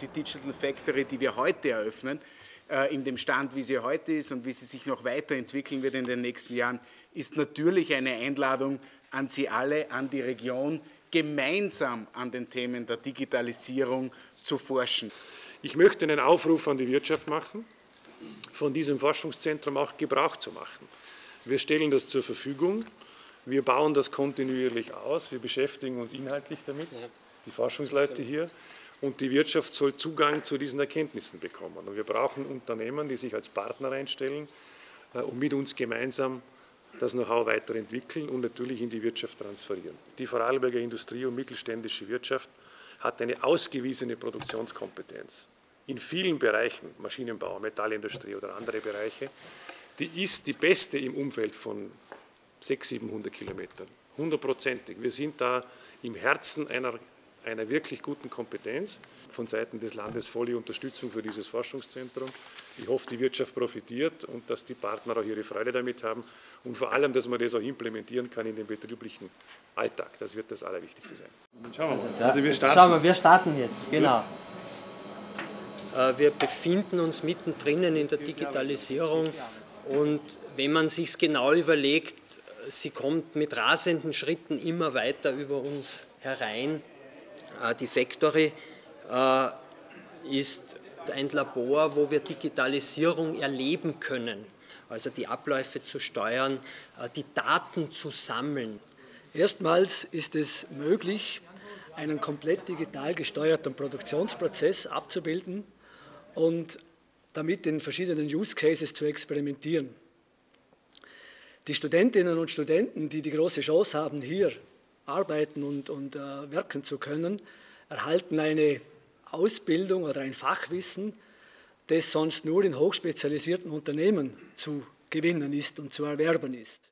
Die Digital Factory, die wir heute eröffnen, äh, in dem Stand, wie sie heute ist und wie sie sich noch weiterentwickeln wird in den nächsten Jahren, ist natürlich eine Einladung an Sie alle, an die Region, gemeinsam an den Themen der Digitalisierung zu forschen. Ich möchte einen Aufruf an die Wirtschaft machen, von diesem Forschungszentrum auch Gebrauch zu machen. Wir stellen das zur Verfügung, wir bauen das kontinuierlich aus, wir beschäftigen uns inhaltlich damit, die Forschungsleute hier, und die Wirtschaft soll Zugang zu diesen Erkenntnissen bekommen. Und wir brauchen Unternehmen, die sich als Partner einstellen äh, und mit uns gemeinsam das Know-how weiterentwickeln und natürlich in die Wirtschaft transferieren. Die Vorarlberger Industrie und mittelständische Wirtschaft hat eine ausgewiesene Produktionskompetenz in vielen Bereichen, Maschinenbau, Metallindustrie oder andere Bereiche, die ist die beste im Umfeld von 600, 700 Kilometern, hundertprozentig. Wir sind da im Herzen einer einer wirklich guten Kompetenz. Von Seiten des Landes volle Unterstützung für dieses Forschungszentrum. Ich hoffe, die Wirtschaft profitiert und dass die Partner auch ihre Freude damit haben und vor allem, dass man das auch implementieren kann in den betrieblichen Alltag. Das wird das Allerwichtigste sein. Schauen wir mal. Also wir starten. Schauen wir, wir starten jetzt, genau. Äh, wir befinden uns mittendrin in der Digitalisierung und wenn man sich genau überlegt, sie kommt mit rasenden Schritten immer weiter über uns herein. Äh, die Factory äh, ist ein Labor, wo wir Digitalisierung erleben können, also die Abläufe zu steuern, äh, die Daten zu sammeln. Erstmals ist es möglich, einen komplett digital gesteuerten Produktionsprozess abzubilden und damit in verschiedenen Use Cases zu experimentieren. Die Studentinnen und Studenten, die die große Chance haben, hier arbeiten und, und äh, wirken zu können, erhalten eine Ausbildung oder ein Fachwissen, das sonst nur in hochspezialisierten Unternehmen zu gewinnen ist und zu erwerben ist.